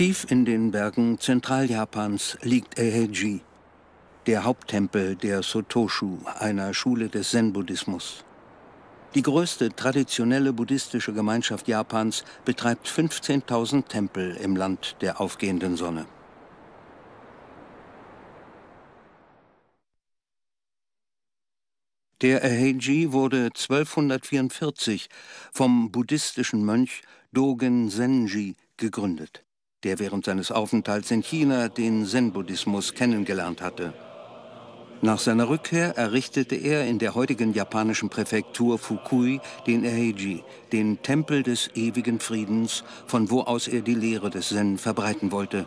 Tief in den Bergen Zentraljapans liegt Eiheiji, der Haupttempel der Sotoshu, einer Schule des Zen-Buddhismus. Die größte traditionelle buddhistische Gemeinschaft Japans betreibt 15.000 Tempel im Land der aufgehenden Sonne. Der Eiheiji wurde 1244 vom buddhistischen Mönch Dogen Zenji gegründet, der während seines Aufenthalts in China den Zen-Buddhismus kennengelernt hatte. Nach seiner Rückkehr errichtete er in der heutigen japanischen Präfektur Fukui den Eiheiji, den Tempel des ewigen Friedens, von wo aus er die Lehre des Zen verbreiten wollte.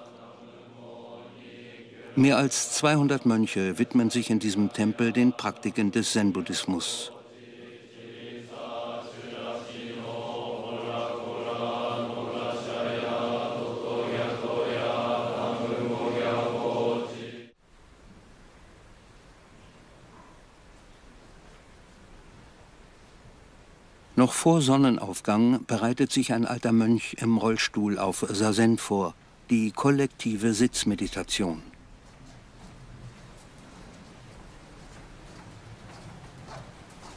Mehr als 200 Mönche widmen sich in diesem Tempel den Praktiken des Zen-Buddhismus. Noch vor Sonnenaufgang bereitet sich ein alter Mönch im Rollstuhl auf Sazen vor, die kollektive Sitzmeditation.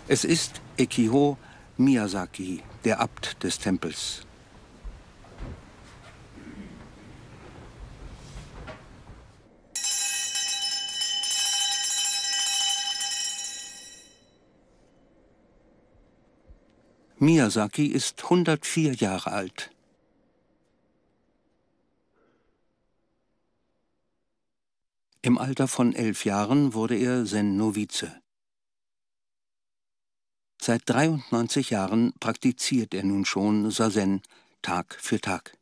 Es ist Ekiho Miyazaki, der Abt des Tempels. Miyazaki ist 104 Jahre alt. Im Alter von elf Jahren wurde er Zen-Novize. Seit 93 Jahren praktiziert er nun schon Sazen Tag für Tag.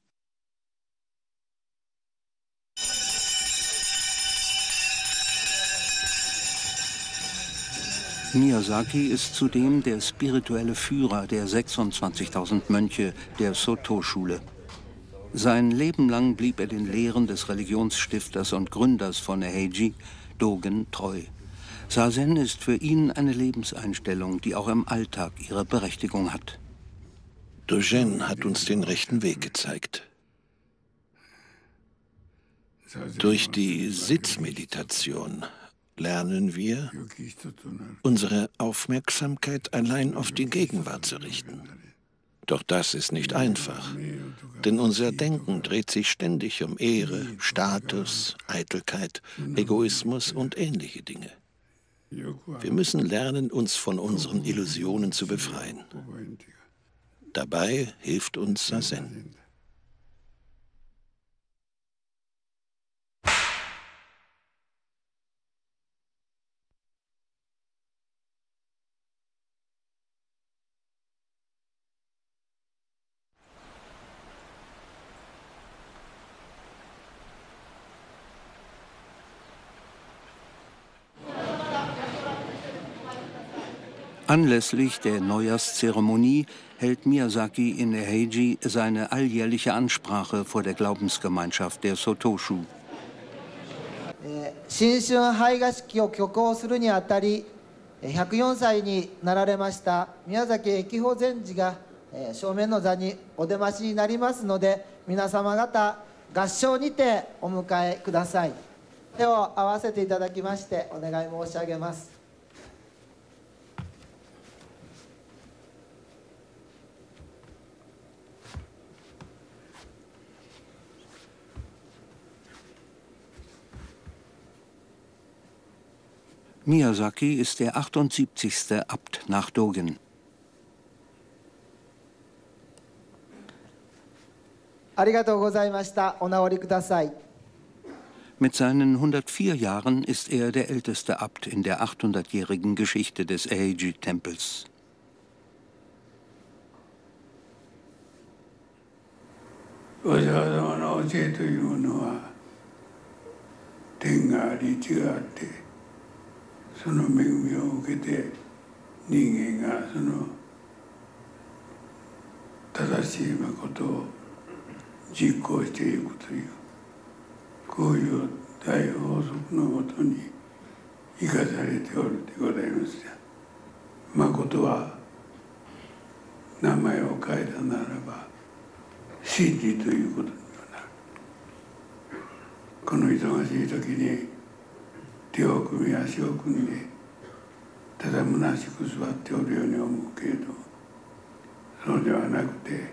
Miyazaki ist zudem der spirituelle Führer der 26.000 Mönche der Soto-Schule. Sein Leben lang blieb er den Lehren des Religionsstifters und Gründers von Heiji, Dogen, treu. Sazen ist für ihn eine Lebenseinstellung, die auch im Alltag ihre Berechtigung hat. Dogen hat uns den rechten Weg gezeigt. Durch die Sitzmeditation lernen wir, unsere Aufmerksamkeit allein auf die Gegenwart zu richten. Doch das ist nicht einfach, denn unser Denken dreht sich ständig um Ehre, Status, Eitelkeit, Egoismus und ähnliche Dinge. Wir müssen lernen, uns von unseren Illusionen zu befreien. Dabei hilft uns Sazen. で皆様方合唱にてお迎えください手を合わせていただきましてお願い申し上げます Miyazaki ist der 78. Abt nach Dogen. Mit seinen 104 Jahren ist er der älteste Abt in der 800-jährigen Geschichte des Eiji-Tempels. Ja, その恵みを受けて人間がその正しい誠を実行していくというこういう大法則のもとに生かされておるでございます。誠は名前を変えたならば真理ということにはなる。この忙しい時に手を組み足を組んでただ虚しく座っておるように思うけれどそうではなくて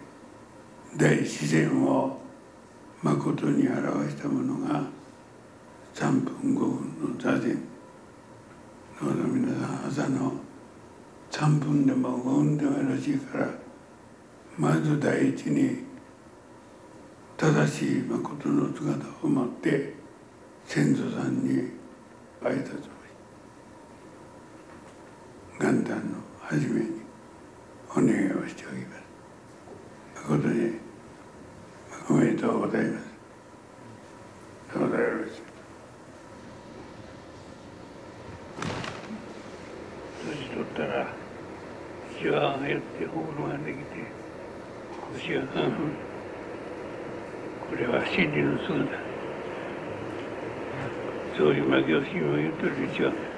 大自然をまことに表したものが3分5分の座禅。どうぞ皆さん朝の3分でも5分でもよろしいからまず第一に正しい誠の姿を持って先祖さんに挨拶をし元旦の初めにお願い。をしておきます誠におめでとうござい。ますどうぞよろしく年取ったらシワが減ってほくろができて腰が半分これは真理の姿 То Теория магии, это же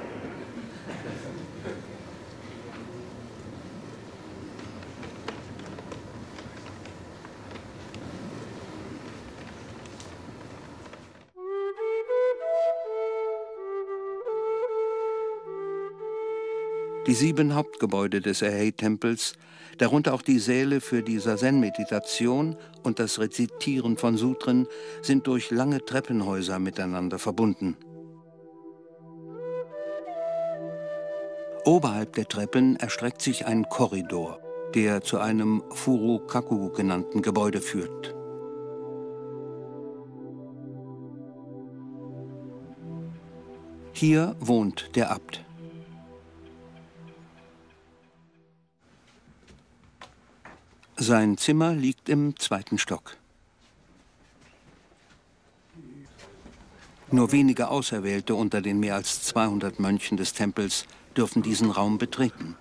Die sieben Hauptgebäude des Erhei-Tempels darunter auch die Säle für die Sazen-Meditation und das Rezitieren von Sutren, sind durch lange Treppenhäuser miteinander verbunden. Oberhalb der Treppen erstreckt sich ein Korridor, der zu einem Furukaku genannten Gebäude führt. Hier wohnt der Abt. Sein Zimmer liegt im zweiten Stock. Nur wenige Auserwählte unter den mehr als 200 Mönchen des Tempels dürfen diesen Raum betreten.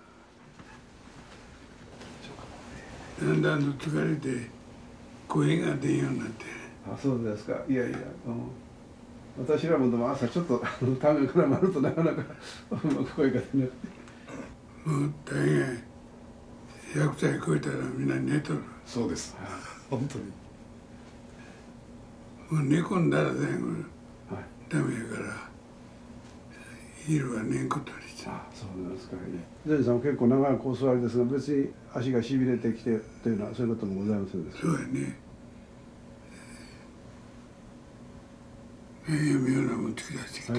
100歳超えたらみんな寝とる。そうです本当に。もう寝込んだら全部ダメやから、昼は寝んことにして。あそうなんですか。ねジェイさん結構長いお座りですが別に足がしびれてきてというのはそういうこともございませんでそうやね。ええ妙なもん突き出してきた。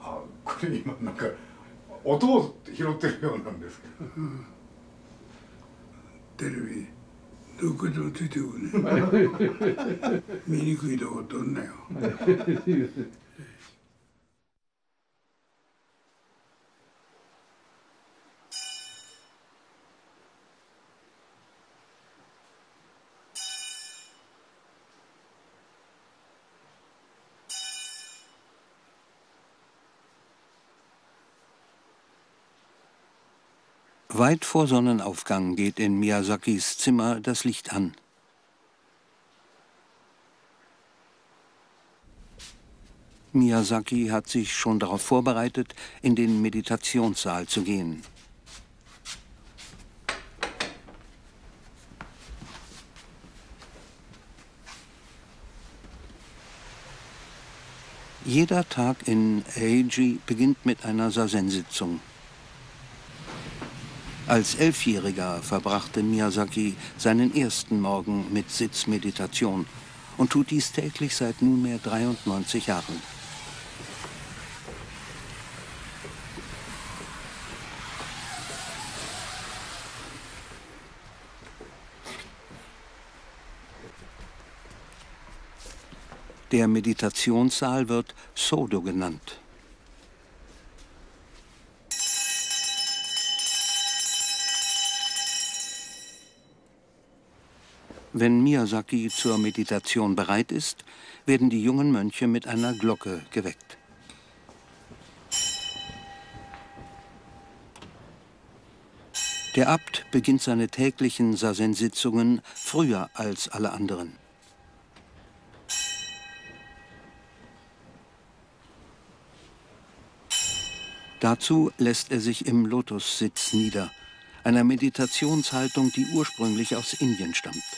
あこれ今なんか音を拾ってるようなんですけど、うんテレビどこでもついてくね。見にくいとこ撮んなよ Weit vor Sonnenaufgang geht in Miyazakis Zimmer das Licht an. Miyazaki hat sich schon darauf vorbereitet, in den Meditationssaal zu gehen. Jeder Tag in Eiji beginnt mit einer Sazen-Sitzung. Als Elfjähriger verbrachte Miyazaki seinen ersten Morgen mit Sitzmeditation und tut dies täglich seit nunmehr 93 Jahren. Der Meditationssaal wird Sodo genannt. Wenn Miyazaki zur Meditation bereit ist, werden die jungen Mönche mit einer Glocke geweckt. Der Abt beginnt seine täglichen Sazen-Sitzungen früher als alle anderen. Dazu lässt er sich im Lotussitz nieder, einer Meditationshaltung, die ursprünglich aus Indien stammt.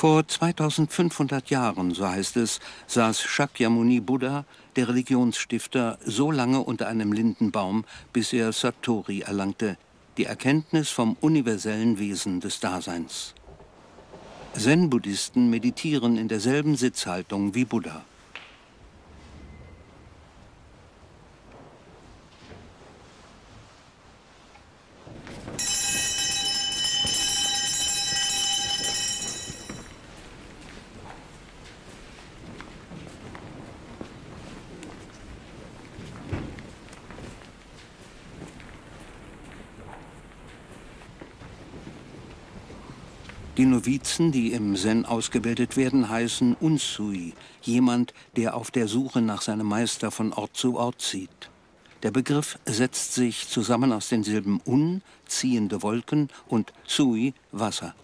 Vor 2500 Jahren, so heißt es, saß Shakyamuni Buddha, der Religionsstifter, so lange unter einem Lindenbaum, bis er Satori erlangte, die Erkenntnis vom universellen Wesen des Daseins. Zen-Buddhisten meditieren in derselben Sitzhaltung wie Buddha. Die Novizen, die im Zen ausgebildet werden, heißen Unsui, jemand, der auf der Suche nach seinem Meister von Ort zu Ort zieht. Der Begriff setzt sich zusammen aus den Silben Un, ziehende Wolken, und Sui, Wasser.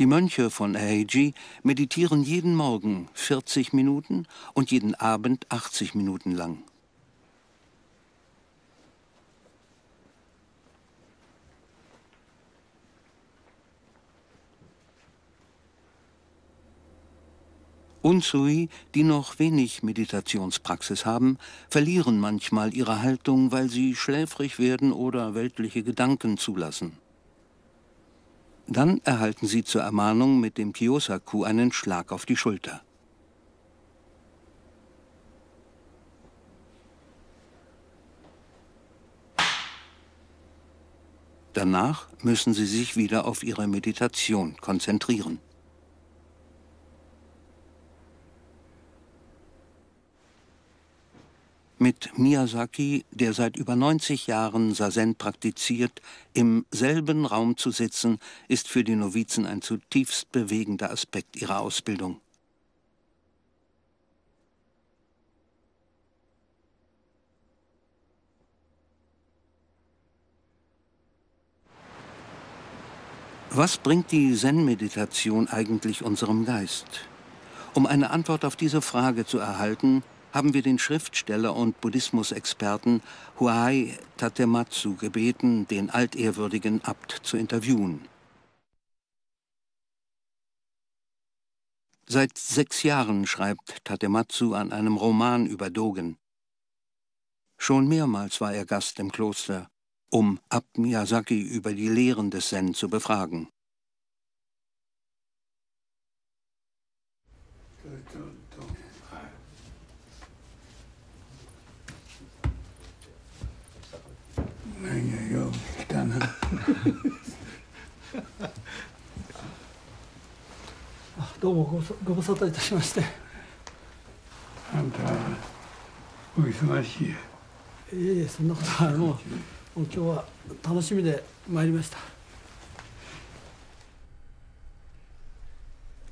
Die Mönche von Heiji meditieren jeden Morgen 40 Minuten und jeden Abend 80 Minuten lang. Unsui, die noch wenig Meditationspraxis haben, verlieren manchmal ihre Haltung, weil sie schläfrig werden oder weltliche Gedanken zulassen. Dann erhalten sie zur Ermahnung mit dem Kyosaku einen Schlag auf die Schulter. Danach müssen sie sich wieder auf ihre Meditation konzentrieren. Mit Miyazaki, der seit über 90 Jahren Sazen praktiziert, im selben Raum zu sitzen, ist für die Novizen ein zutiefst bewegender Aspekt ihrer Ausbildung. Was bringt die Zen-Meditation eigentlich unserem Geist? Um eine Antwort auf diese Frage zu erhalten, haben wir den Schriftsteller und Buddhismusexperten Huai Tatematsu gebeten, den altehrwürdigen Abt zu interviewen. Seit sechs Jahren schreibt Tatematsu an einem Roman über Dogen. Schon mehrmals war er Gast im Kloster, um Abt Miyazaki über die Lehren des Zen zu befragen. Good. 何やよう来たなどうもごご無沙汰いたしましてあんたお忙しいいえいえそんなことはもうもう今日は楽しみで参りました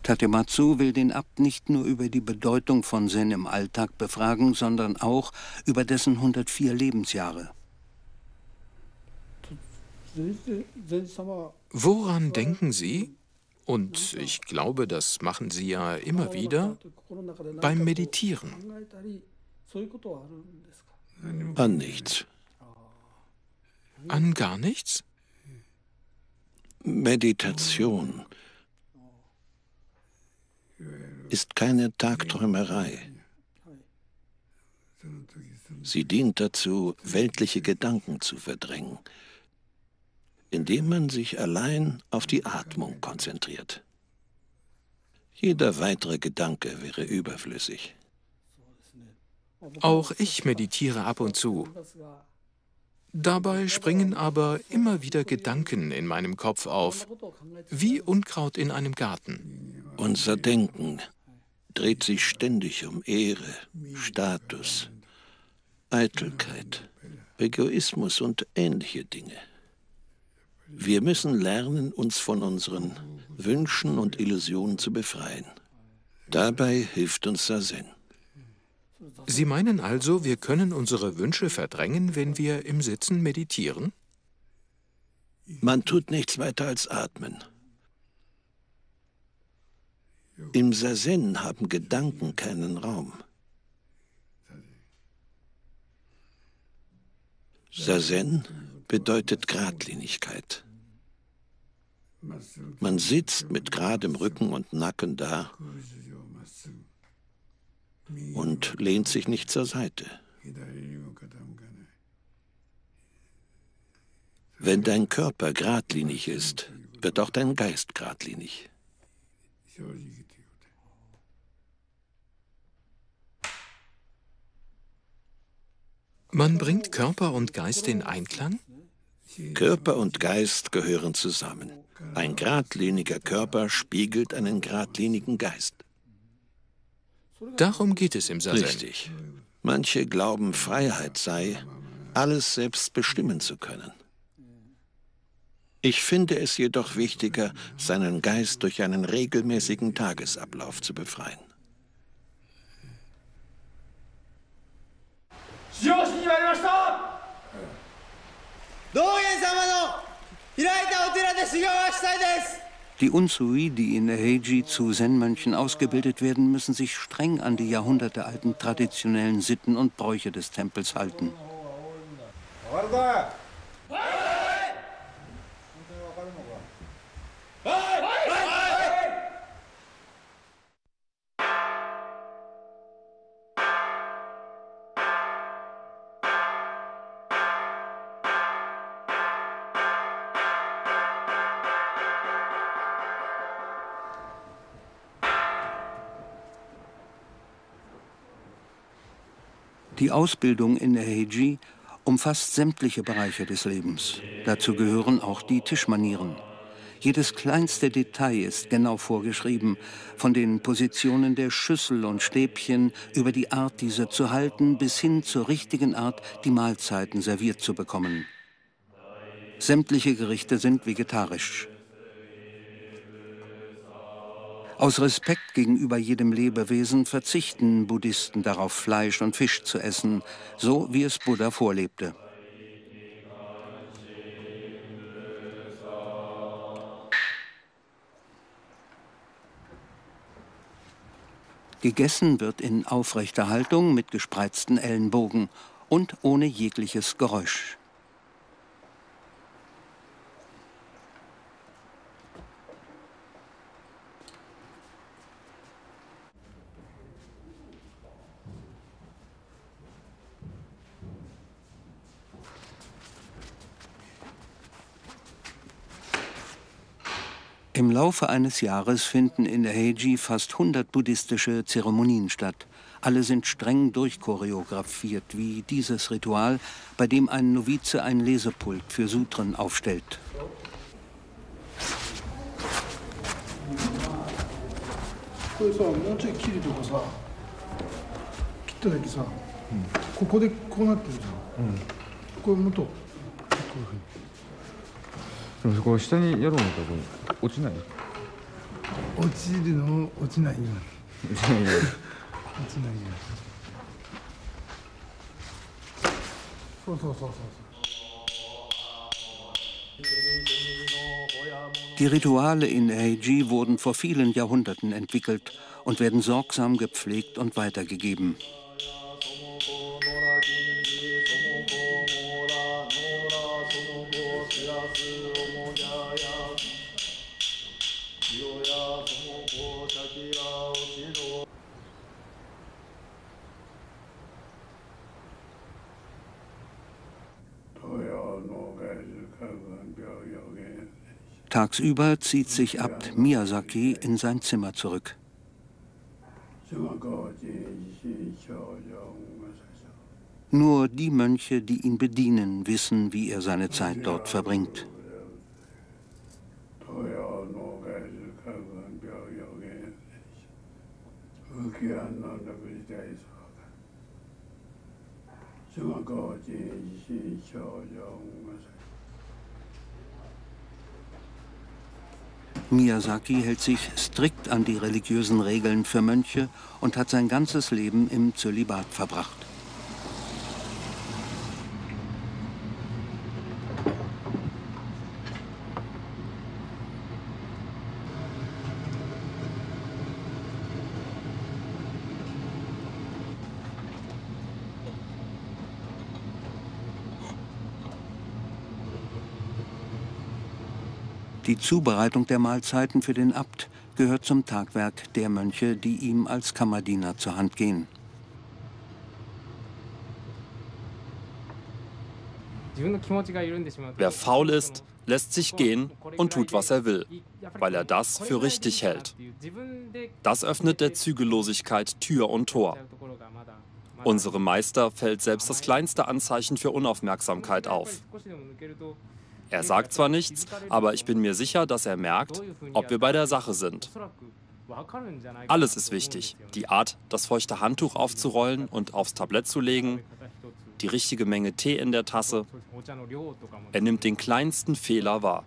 Tatematsu will den Abt nicht nur über die Bedeutung von Zen im Alltag befragen, sondern auch über dessen 104 Lebensjahre. Woran denken Sie? Und ich glaube, das machen Sie ja immer wieder beim Meditieren. An nichts. An gar nichts? Meditation ist keine Tagträumerei. Sie dient dazu, weltliche Gedanken zu verdrängen, indem man sich allein auf die Atmung konzentriert. Jeder weitere Gedanke wäre überflüssig. Auch ich meditiere ab und zu. Dabei springen aber immer wieder Gedanken in meinem Kopf auf, wie Unkraut in einem Garten. Unser Denken dreht sich ständig um Ehre, Status, Eitelkeit, Egoismus und ähnliche Dinge. Wir müssen lernen, uns von unseren Wünschen und Illusionen zu befreien. Dabei hilft uns Sazen. Sie meinen also, wir können unsere Wünsche verdrängen, wenn wir im Sitzen meditieren? Man tut nichts weiter als atmen. Im Sazen haben Gedanken keinen Raum. Sazen bedeutet Gradlinigkeit. Man sitzt mit geradem Rücken und Nacken da und lehnt sich nicht zur Seite. Wenn dein Körper geradlinig ist, wird auch dein Geist geradlinig. Man bringt Körper und Geist in Einklang? Körper und Geist gehören zusammen. Ein geradliniger Körper spiegelt einen geradlinigen Geist. Darum geht es im Sazen. Richtig. Manche glauben, Freiheit sei, alles selbst bestimmen zu können. Ich finde es jedoch wichtiger, seinen Geist durch einen regelmäßigen Tagesablauf zu befreien. Die Unsui, die in Heiji zu Zen-Mönchen ausgebildet werden, müssen sich streng an die jahrhundertealten traditionellen Sitten und Bräuche des Tempels halten. Die Ausbildung in Heiji umfasst sämtliche Bereiche des Lebens. Dazu gehören auch die Tischmanieren. Jedes kleinste Detail ist genau vorgeschrieben, von den Positionen der Schüssel und Stäbchen über die Art, diese zu halten, bis hin zur richtigen Art, die Mahlzeiten serviert zu bekommen. Sämtliche Gerichte sind vegetarisch. Aus Respekt gegenüber jedem Lebewesen verzichten Buddhisten darauf, Fleisch und Fisch zu essen, so wie es Buddha vorlebte. Gegessen wird in aufrechter Haltung mit gespreizten Ellenbogen und ohne jegliches Geräusch. Laufe eines Jahres finden in der Heiji fast 100 buddhistische Zeremonien statt. Alle sind streng durchchoreografiert, wie dieses Ritual, bei dem ein Novize ein Lesepult für Sutren aufstellt. Mhm. でもこれ下にやろう思ったら落ちない落ちるの落ちないよ落ちないよ落ちないよそうそうそうそう Die Rituale in Heiji wurden vor vielen Jahrhunderten entwickelt und werden sorgsam gepflegt und weitergegeben. Tagsüber zieht sich Abt Miyazaki in sein Zimmer zurück. Nur die Mönche, die ihn bedienen, wissen, wie er seine Zeit dort verbringt. Miyazaki hält sich strikt an die religiösen Regeln für Mönche und hat sein ganzes Leben im Zölibat verbracht. Die Zubereitung der Mahlzeiten für den Abt gehört zum Tagwerk der Mönche, die ihm als Kammerdiener zur Hand gehen. Wer faul ist, lässt sich gehen und tut, was er will, weil er das für richtig hält. Das öffnet der Zügellosigkeit Tür und Tor. Unserem Meister fällt selbst das kleinste Anzeichen für Unaufmerksamkeit auf. Er sagt zwar nichts, aber ich bin mir sicher, dass er merkt, ob wir bei der Sache sind. Alles ist wichtig. Die Art, das feuchte Handtuch aufzurollen und aufs Tablett zu legen, die richtige Menge Tee in der Tasse. Er nimmt den kleinsten Fehler wahr.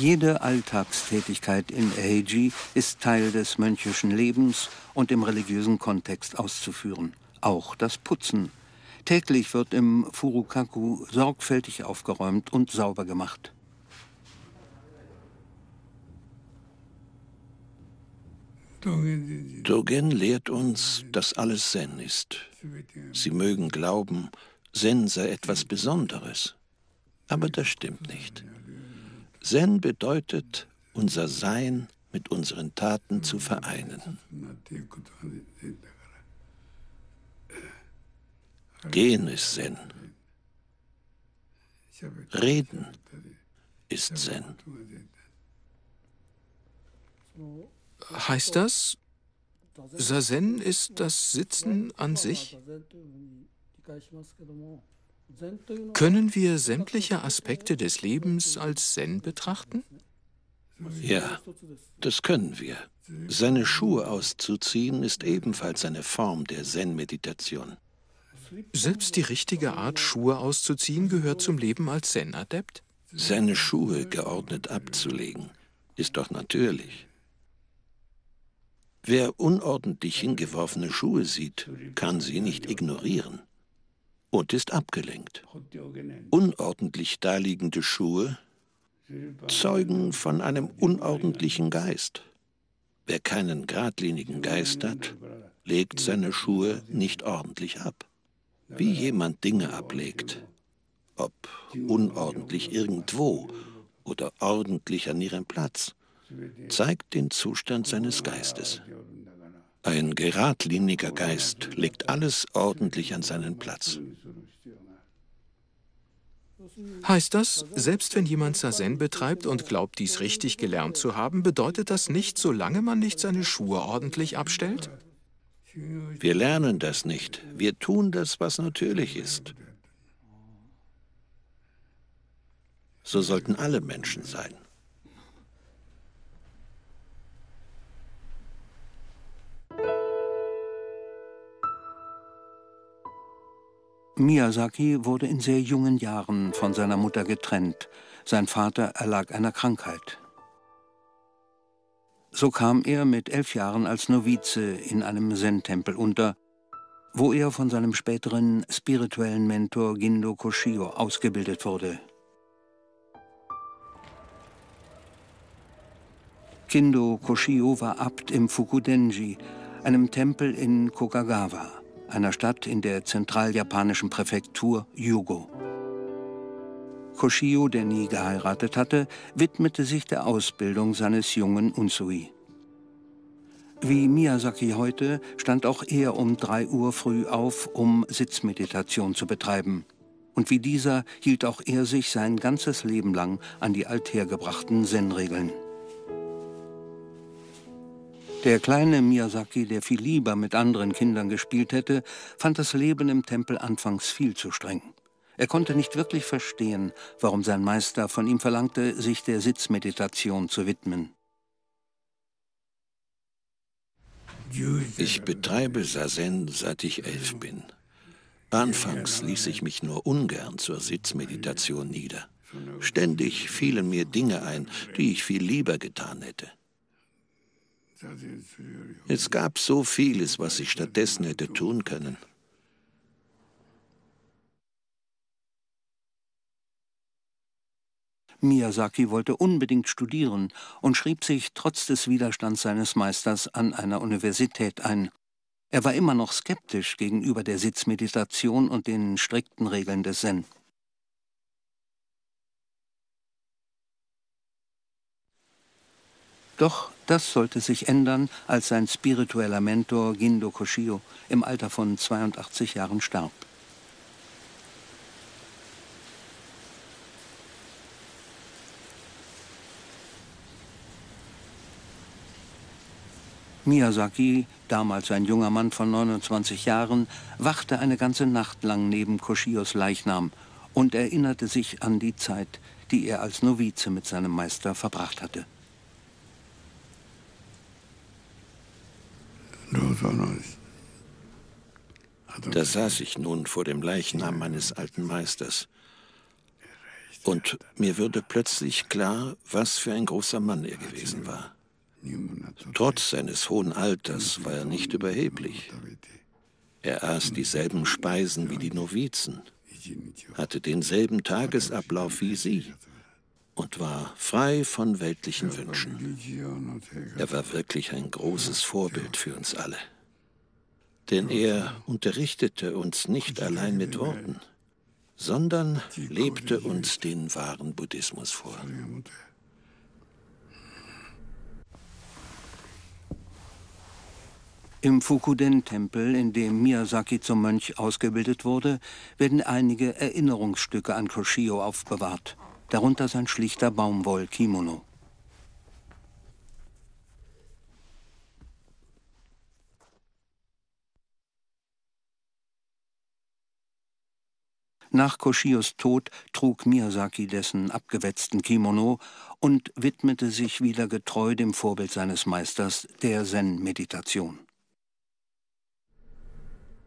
Jede Alltagstätigkeit in Eiji ist Teil des mönchischen Lebens und im religiösen Kontext auszuführen. Auch das Putzen. Täglich wird im Furukaku sorgfältig aufgeräumt und sauber gemacht. Dogen lehrt uns, dass alles Zen ist. Sie mögen glauben, Zen sei etwas Besonderes. Aber das stimmt nicht. Zen bedeutet, unser Sein mit unseren Taten zu vereinen. Gehen ist Zen. Reden ist Zen. Heißt das, Sazen ist das Sitzen an sich? Können wir sämtliche Aspekte des Lebens als Zen betrachten? Ja, das können wir. Seine Schuhe auszuziehen ist ebenfalls eine Form der Zen-Meditation. Selbst die richtige Art, Schuhe auszuziehen, gehört zum Leben als Zen-Adept? Seine Schuhe geordnet abzulegen, ist doch natürlich. Wer unordentlich hingeworfene Schuhe sieht, kann sie nicht ignorieren und ist abgelenkt. Unordentlich daliegende Schuhe zeugen von einem unordentlichen Geist. Wer keinen geradlinigen Geist hat, legt seine Schuhe nicht ordentlich ab. Wie jemand Dinge ablegt, ob unordentlich irgendwo oder ordentlich an ihrem Platz, zeigt den Zustand seines Geistes. Ein geradliniger Geist legt alles ordentlich an seinen Platz. Heißt das, selbst wenn jemand Sazen betreibt und glaubt, dies richtig gelernt zu haben, bedeutet das nicht, solange man nicht seine Schuhe ordentlich abstellt? Wir lernen das nicht. Wir tun das, was natürlich ist. So sollten alle Menschen sein. Miyazaki wurde in sehr jungen Jahren von seiner Mutter getrennt. Sein Vater erlag einer Krankheit. So kam er mit elf Jahren als Novize in einem Zen-Tempel unter, wo er von seinem späteren spirituellen Mentor Gindo Koshio ausgebildet wurde. Kindo Koshio war Abt im Fukudenji, einem Tempel in Kokagawa, einer Stadt in der zentraljapanischen Präfektur Yugo. Koshio, der nie geheiratet hatte, widmete sich der Ausbildung seines jungen Unsui. Wie Miyazaki heute stand auch er um drei Uhr früh auf, um Sitzmeditation zu betreiben. Und wie dieser hielt auch er sich sein ganzes Leben lang an die althergebrachten Zen-Regeln. Der kleine Miyazaki, der viel lieber mit anderen Kindern gespielt hätte, fand das Leben im Tempel anfangs viel zu streng. Er konnte nicht wirklich verstehen, warum sein Meister von ihm verlangte, sich der Sitzmeditation zu widmen. Ich betreibe Sazen, seit ich elf bin. Anfangs ließ ich mich nur ungern zur Sitzmeditation nieder. Ständig fielen mir Dinge ein, die ich viel lieber getan hätte. Es gab so vieles, was ich stattdessen hätte tun können. Miyazaki wollte unbedingt studieren und schrieb sich trotz des Widerstands seines Meisters an einer Universität ein. Er war immer noch skeptisch gegenüber der Sitzmeditation und den strikten Regeln des Zen. Doch das sollte sich ändern, als sein spiritueller Mentor Gindo Koshio im Alter von 82 Jahren starb. Miyazaki, damals ein junger Mann von 29 Jahren, wachte eine ganze Nacht lang neben Koshios Leichnam und erinnerte sich an die Zeit, die er als Novize mit seinem Meister verbracht hatte. Da saß ich nun vor dem Leichnam meines alten Meisters. Und mir wurde plötzlich klar, was für ein großer Mann er gewesen war. Trotz seines hohen Alters war er nicht überheblich. Er aß dieselben Speisen wie die Novizen, hatte denselben Tagesablauf wie sie und war frei von weltlichen Wünschen. Er war wirklich ein großes Vorbild für uns alle. Denn er unterrichtete uns nicht allein mit Worten, sondern lebte uns den wahren Buddhismus vor. Im Fukuden-Tempel, in dem Miyazaki zum Mönch ausgebildet wurde, werden einige Erinnerungsstücke an Koshio aufbewahrt, darunter sein schlichter Baumwoll-Kimono. Nach Koshios Tod trug Miyazaki dessen abgewetzten Kimono und widmete sich wieder getreu dem Vorbild seines Meisters, der Zen-Meditation.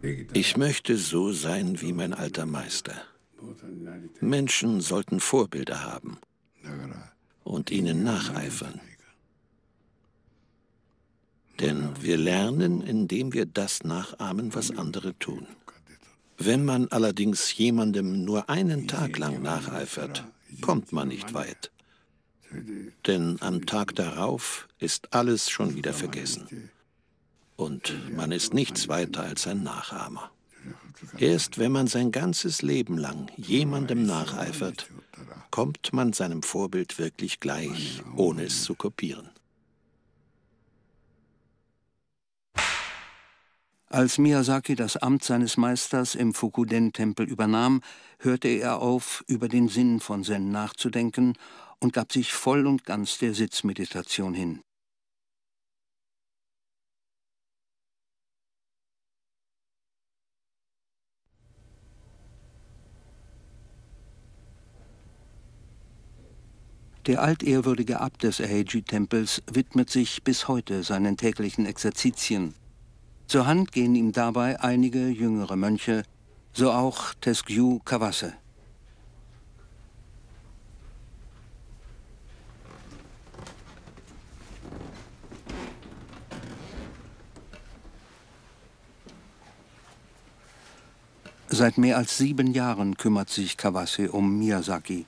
Ich möchte so sein wie mein alter Meister. Menschen sollten Vorbilder haben und ihnen nacheifern. Denn wir lernen, indem wir das nachahmen, was andere tun. Wenn man allerdings jemandem nur einen Tag lang nacheifert, kommt man nicht weit. Denn am Tag darauf ist alles schon wieder vergessen und man ist nichts weiter als ein Nachahmer. Erst wenn man sein ganzes Leben lang jemandem nacheifert, kommt man seinem Vorbild wirklich gleich, ohne es zu kopieren. Als Miyazaki das Amt seines Meisters im Fukuden-Tempel übernahm, hörte er auf, über den Sinn von Zen nachzudenken und gab sich voll und ganz der Sitzmeditation hin. Der altehrwürdige Abt des Eheji-Tempels widmet sich bis heute seinen täglichen Exerzitien. Zur Hand gehen ihm dabei einige jüngere Mönche, so auch Teskyu Kawase. Seit mehr als sieben Jahren kümmert sich Kawase um Miyazaki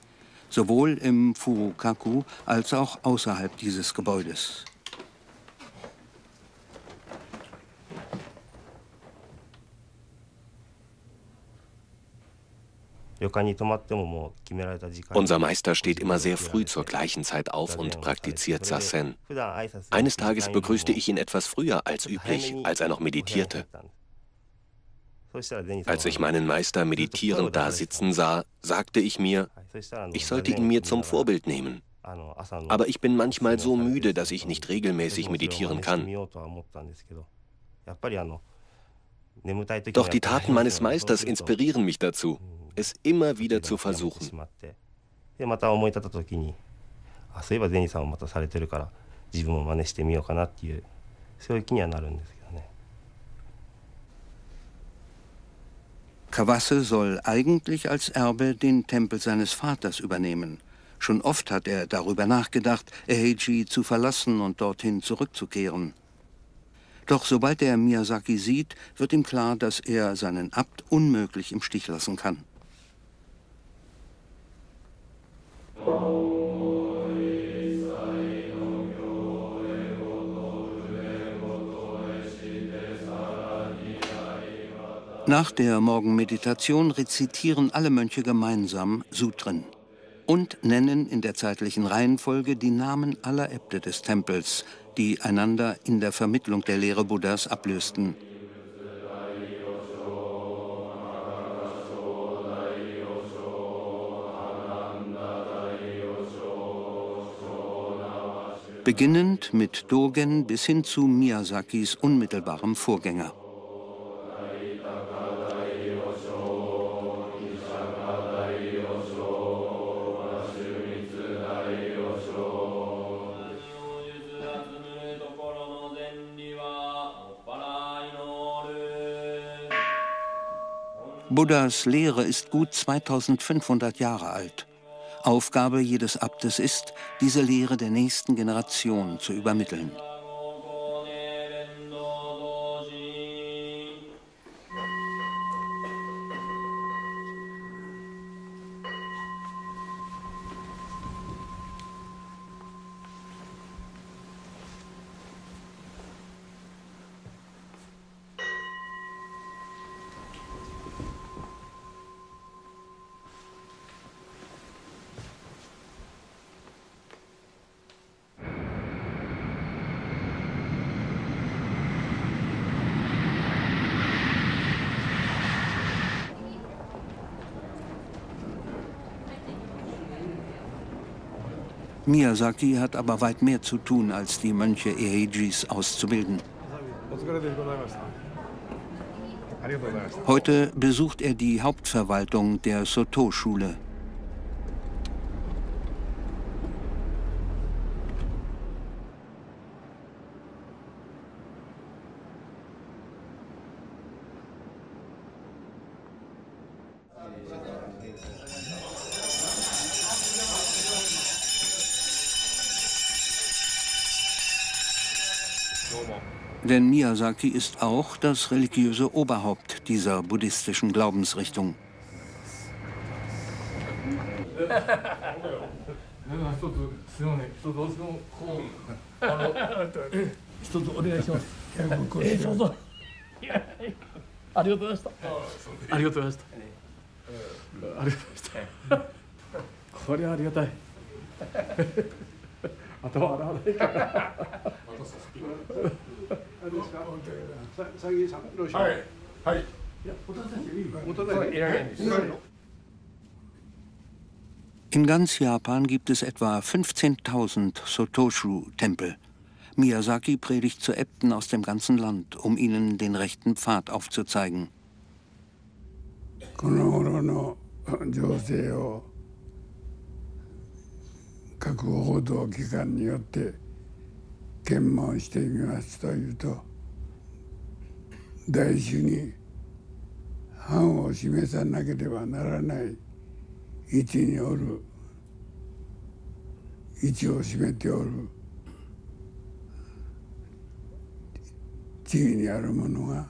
sowohl im Furukaku als auch außerhalb dieses Gebäudes. Unser Meister steht immer sehr früh zur gleichen Zeit auf und praktiziert Sassen. Eines Tages begrüßte ich ihn etwas früher als üblich, als er noch meditierte. Als ich meinen Meister meditierend da sitzen sah, sagte ich mir, ich sollte ihn mir zum Vorbild nehmen. Aber ich bin manchmal so müde, dass ich nicht regelmäßig meditieren kann. Doch die Taten meines Meisters inspirieren mich dazu, es immer wieder zu versuchen. Kawasse soll eigentlich als Erbe den Tempel seines Vaters übernehmen. Schon oft hat er darüber nachgedacht, Eheji zu verlassen und dorthin zurückzukehren. Doch sobald er Miyazaki sieht, wird ihm klar, dass er seinen Abt unmöglich im Stich lassen kann. Nach der Morgenmeditation rezitieren alle Mönche gemeinsam Sutren und nennen in der zeitlichen Reihenfolge die Namen aller Äbte des Tempels, die einander in der Vermittlung der Lehre Buddhas ablösten. Beginnend mit Dogen bis hin zu Miyazakis unmittelbarem Vorgänger. Buddhas Lehre ist gut 2500 Jahre alt. Aufgabe jedes Abtes ist, diese Lehre der nächsten Generation zu übermitteln. Miyazaki hat aber weit mehr zu tun, als die Mönche Ehejis auszubilden. Heute besucht er die Hauptverwaltung der Soto-Schule. Denn Miyazaki ist auch das religiöse Oberhaupt dieser buddhistischen Glaubensrichtung. In ganz Japan gibt es etwa 15.000 Sotoshu-Tempel. Miyazaki predigt zu Äbten aus dem ganzen Land, um ihnen den rechten Pfad aufzuzeigen. 検問してみますというと大衆に範を示さなければならない位置におる位置を占めておる地位にある者が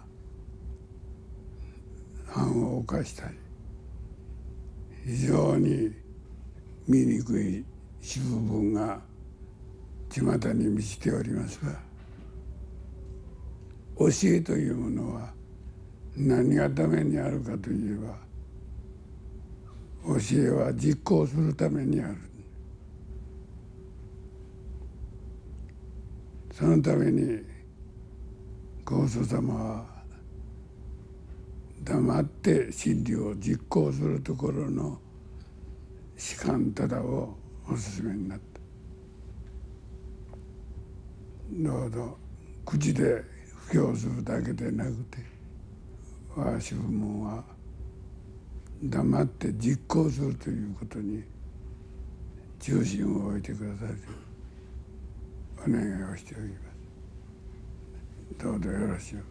犯を犯したり非常に醜い主分が巷に満ちておりますが教えというものは何がためにあるかといえば教えは実行するためにあるそのために高祖様は黙って真理を実行するところの士官ただをお勧めになった。どうぞ口で布教するだけでなくて我が主門は黙って実行するということに重心を置いてくださいお願いをしておりますどうぞよろしく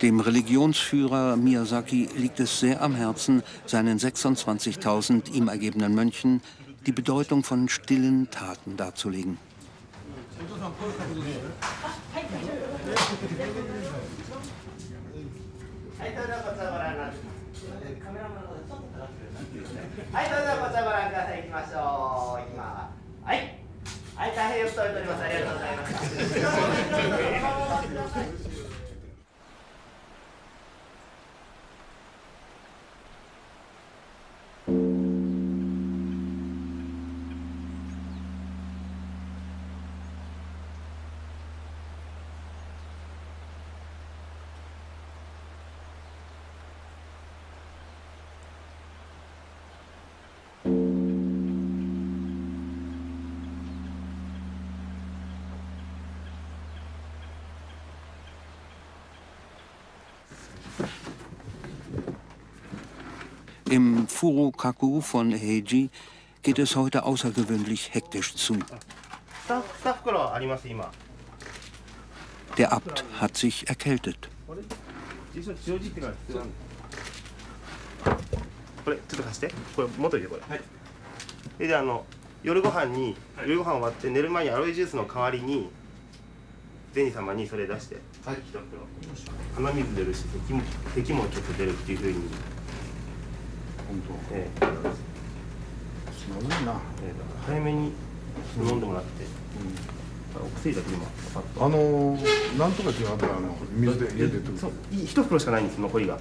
Dem Religionsführer Miyazaki liegt es sehr am Herzen, seinen 26.000 ihm ergebenen Mönchen die Bedeutung von stillen Taten darzulegen. Im Furukaku von Heiji geht es heute außergewöhnlich hektisch zu. Der Abt hat sich erkältet. ええすごいな、ええ、早めに飲んでもらって、うん、お薬だけ今あのー、なんとか違うあの水で入れてそう一袋しかないんです残りが、うん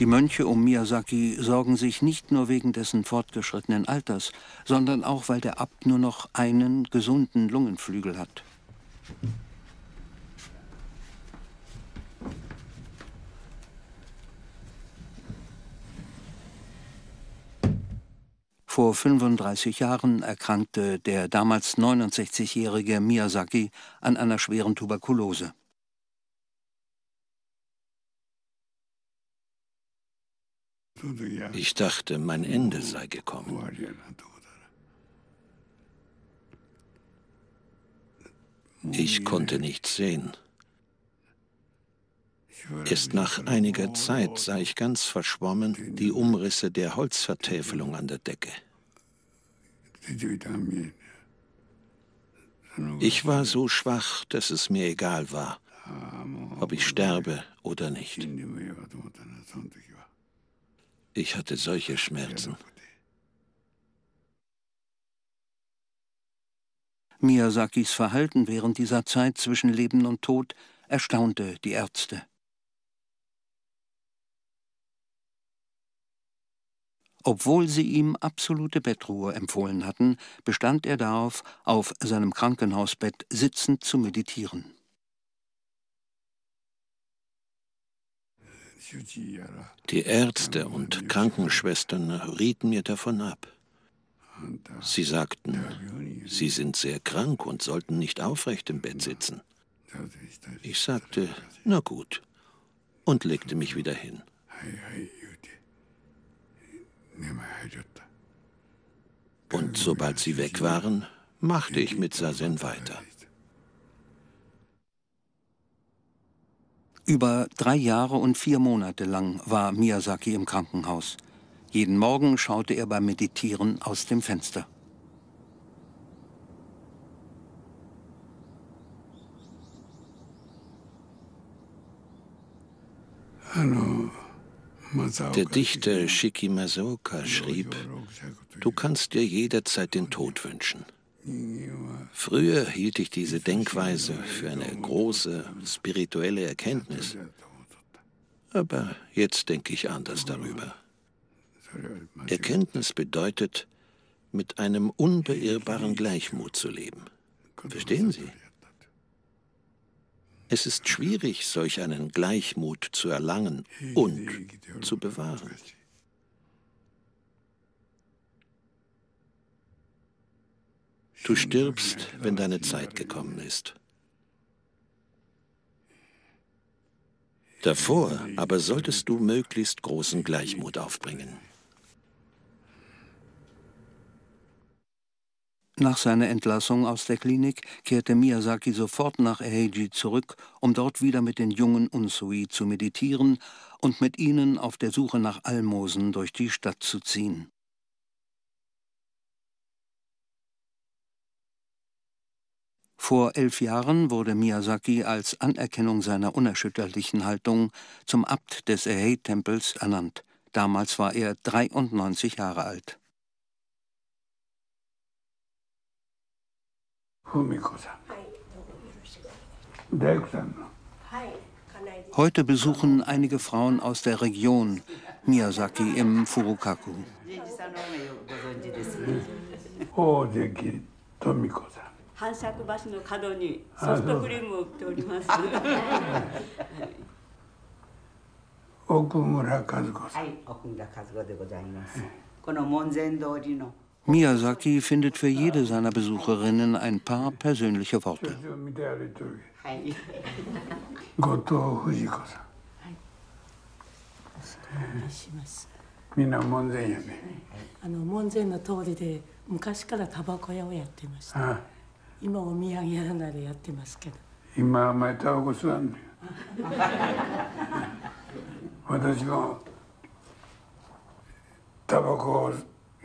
Die Mönche um Miyazaki sorgen sich nicht nur wegen dessen fortgeschrittenen Alters, sondern auch, weil der Abt nur noch einen gesunden Lungenflügel hat. Vor 35 Jahren erkrankte der damals 69-jährige Miyazaki an einer schweren Tuberkulose. Ich dachte, mein Ende sei gekommen. Ich konnte nichts sehen. Erst nach einiger Zeit sah ich ganz verschwommen die Umrisse der Holzvertäfelung an der Decke. Ich war so schwach, dass es mir egal war, ob ich sterbe oder nicht. Ich hatte solche Schmerzen. Miyazakis Verhalten während dieser Zeit zwischen Leben und Tod erstaunte die Ärzte. Obwohl sie ihm absolute Bettruhe empfohlen hatten, bestand er darauf, auf seinem Krankenhausbett sitzend zu meditieren. Die Ärzte und Krankenschwestern rieten mir davon ab. Sie sagten, Sie sind sehr krank und sollten nicht aufrecht im Bett sitzen. Ich sagte, na gut, und legte mich wieder hin. Und sobald sie weg waren, machte ich mit Sazen weiter. Über drei Jahre und vier Monate lang war Miyazaki im Krankenhaus. Jeden Morgen schaute er beim Meditieren aus dem Fenster. Der Dichter Shiki Masaoka schrieb, du kannst dir jederzeit den Tod wünschen. Früher hielt ich diese Denkweise für eine große spirituelle Erkenntnis. Aber jetzt denke ich anders darüber. Erkenntnis bedeutet, mit einem unbeirrbaren Gleichmut zu leben. Verstehen Sie? Es ist schwierig, solch einen Gleichmut zu erlangen und zu bewahren. Du stirbst, wenn deine Zeit gekommen ist. Davor aber solltest du möglichst großen Gleichmut aufbringen. Nach seiner Entlassung aus der Klinik kehrte Miyazaki sofort nach Eheiji zurück, um dort wieder mit den jungen Unsui zu meditieren und mit ihnen auf der Suche nach Almosen durch die Stadt zu ziehen. Vor elf Jahren wurde Miyazaki als Anerkennung seiner unerschütterlichen Haltung zum Abt des Ehei-Tempels ernannt. Damals war er 93 Jahre alt. Heute besuchen einige Frauen aus der Region Miyazaki im Furukaku. Oh, 反釈橋の角にソフトクリームを売っております。奥村和子さん。はい、奥村和子でございます。この門前通りの Miyazaki findet für jede seiner Besucherinnen ein paar persönliche Worte.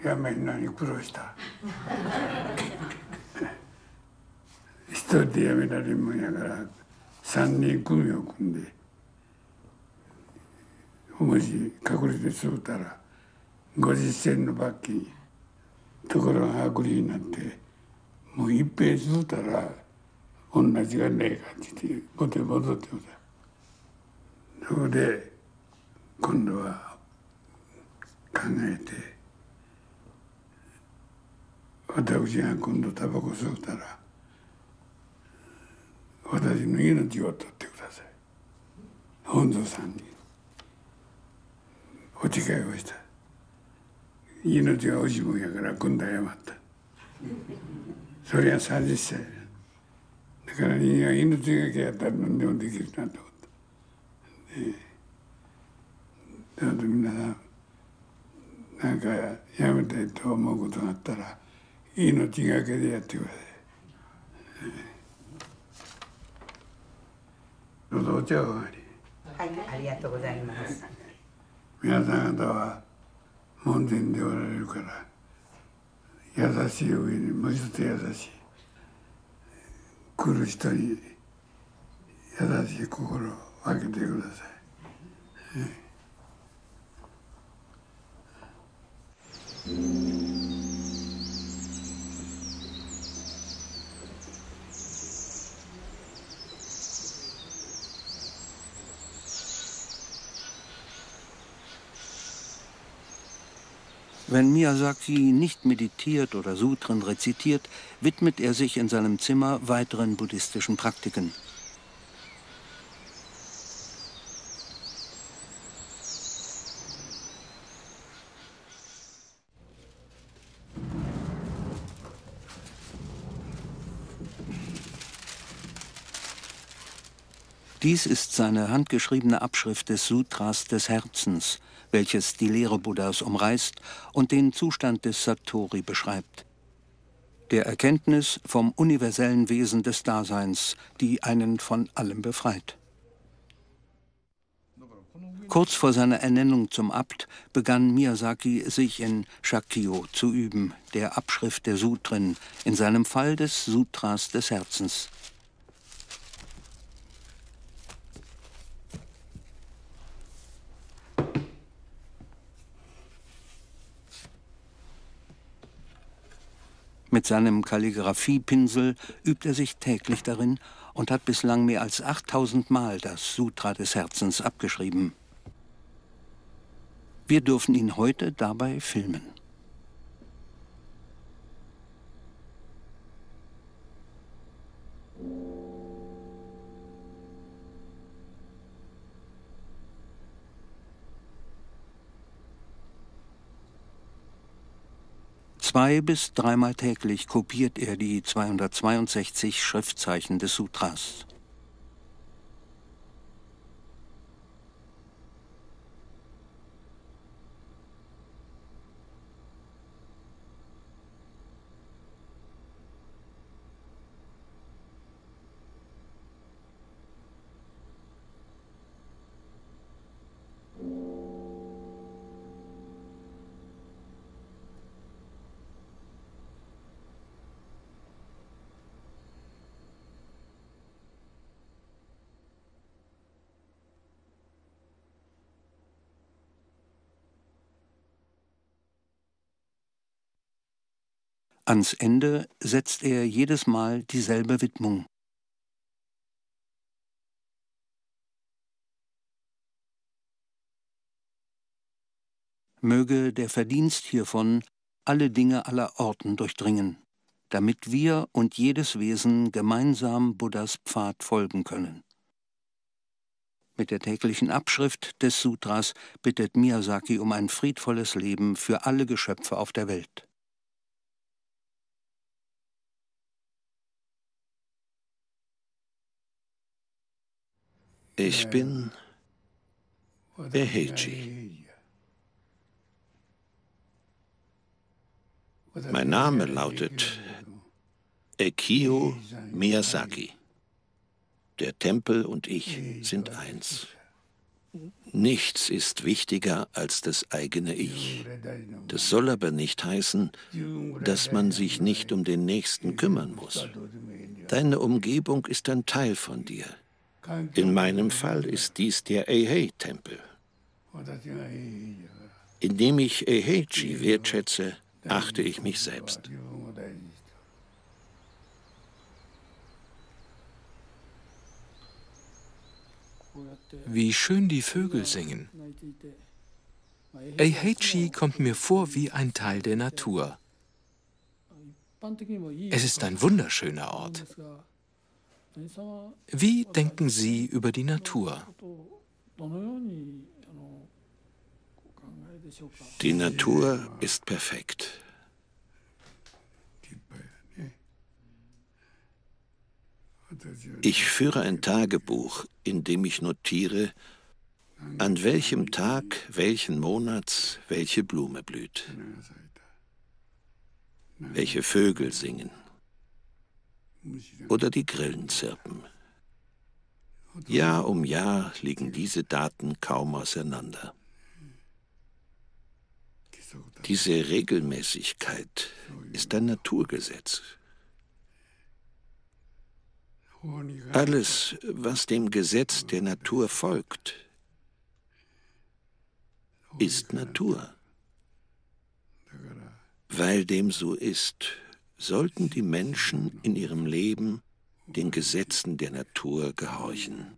やめるのに苦労した一人でやめられるもんやから三人組を組んでもし隠れてすうたら50銭の罰金ところが剥離になってもう一平すうたら同じがねえかって言ってこて戻ってたそこで今度は考えて。私が今度タバコ吸うたら私の命を取ってください。本尊さんにお誓いをした。命が惜しむんやから今度謝った。それは30歳だから人間は命がけやったら何でもできるなと思った。であと皆さんなんかやめたいと思うことがあったら命がけでやってください。どうぞお茶をあり。はい、ありがとうございます。皆さん方は門前でおられるから優しい上にもう一つ優しい来る人に優しい心を分けてください。Wenn Miyazaki nicht meditiert oder Sutren rezitiert, widmet er sich in seinem Zimmer weiteren buddhistischen Praktiken. Dies ist seine handgeschriebene Abschrift des Sutras des Herzens, welches die Lehre Buddhas umreißt und den Zustand des Satori beschreibt. Der Erkenntnis vom universellen Wesen des Daseins, die einen von allem befreit. Kurz vor seiner Ernennung zum Abt begann Miyazaki, sich in Shakyo zu üben, der Abschrift der Sutren, in seinem Fall des Sutras des Herzens. Mit seinem Kalligraphiepinsel übt er sich täglich darin und hat bislang mehr als 8000 Mal das Sutra des Herzens abgeschrieben. Wir dürfen ihn heute dabei filmen. Zwei bis dreimal täglich kopiert er die 262 Schriftzeichen des Sutras. Ans Ende setzt er jedes Mal dieselbe Widmung. Möge der Verdienst hiervon alle Dinge aller Orten durchdringen, damit wir und jedes Wesen gemeinsam Buddhas Pfad folgen können. Mit der täglichen Abschrift des Sutras bittet Miyazaki um ein friedvolles Leben für alle Geschöpfe auf der Welt. Ich bin Eheji. Mein Name lautet Ekio Miyazaki. Der Tempel und ich sind eins. Nichts ist wichtiger als das eigene Ich. Das soll aber nicht heißen, dass man sich nicht um den Nächsten kümmern muss. Deine Umgebung ist ein Teil von dir. In meinem Fall ist dies der Eihei-Tempel. Indem ich Eiheiji wertschätze, achte ich mich selbst. Wie schön die Vögel singen. Eiheiji kommt mir vor wie ein Teil der Natur. Es ist ein wunderschöner Ort. Wie denken Sie über die Natur? Die Natur ist perfekt. Ich führe ein Tagebuch, in dem ich notiere, an welchem Tag, welchen Monats, welche Blume blüht, welche Vögel singen oder die Grillen zirpen. Jahr um Jahr liegen diese Daten kaum auseinander. Diese Regelmäßigkeit ist ein Naturgesetz. Alles, was dem Gesetz der Natur folgt, ist Natur. Weil dem so ist, sollten die Menschen in ihrem Leben den Gesetzen der Natur gehorchen.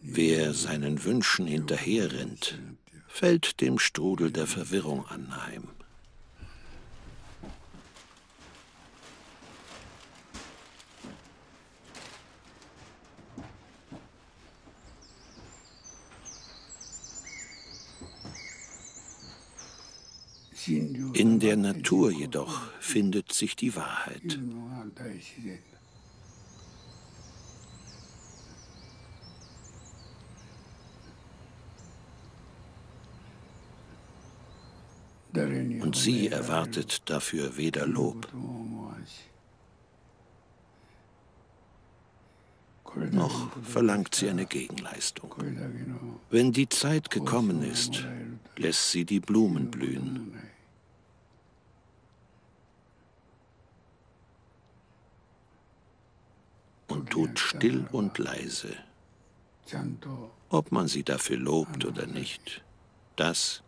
Wer seinen Wünschen hinterherrennt, fällt dem Strudel der Verwirrung anheim. In der Natur jedoch findet sich die Wahrheit. Und sie erwartet dafür weder Lob noch verlangt sie eine Gegenleistung. Wenn die Zeit gekommen ist, lässt sie die Blumen blühen. Und tut still und leise, ob man sie dafür lobt oder nicht, das,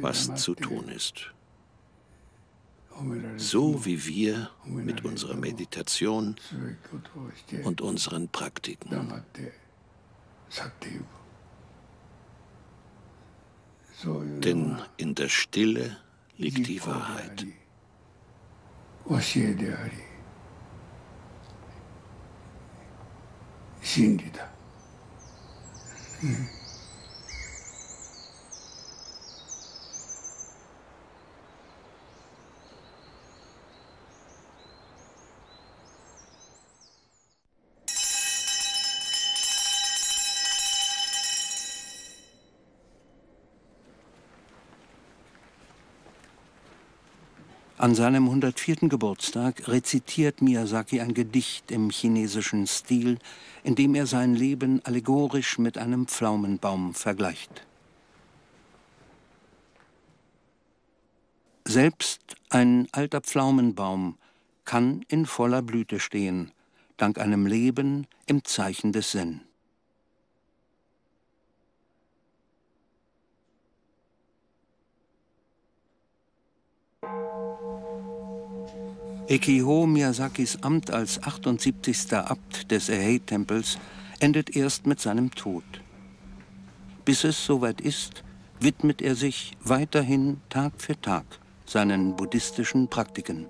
was zu tun ist. So wie wir mit unserer Meditation und unseren Praktiken. Denn in der Stille liegt die Wahrheit. 真理だ。うん。 An seinem 104. Geburtstag rezitiert Miyazaki ein Gedicht im chinesischen Stil, in dem er sein Leben allegorisch mit einem Pflaumenbaum vergleicht. Selbst ein alter Pflaumenbaum kann in voller Blüte stehen, dank einem Leben im Zeichen des Zen. Ekiho Miyazakis Amt als 78. Abt des Ehei-Tempels endet erst mit seinem Tod. Bis es soweit ist, widmet er sich weiterhin Tag für Tag seinen buddhistischen Praktiken.